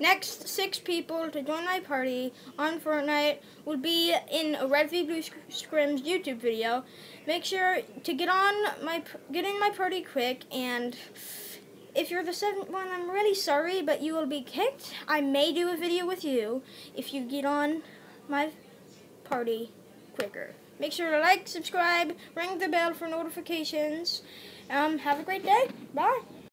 next six people to join my party on Fortnite will be in a Red v Blue Scrims YouTube video. Make sure to get on my get in my party quick and if you're the seventh one, I'm really sorry, but you will be kicked. I may do a video with you if you get on my party quicker. Make sure to like, subscribe, ring the bell for notifications. Um, have a great day. Bye.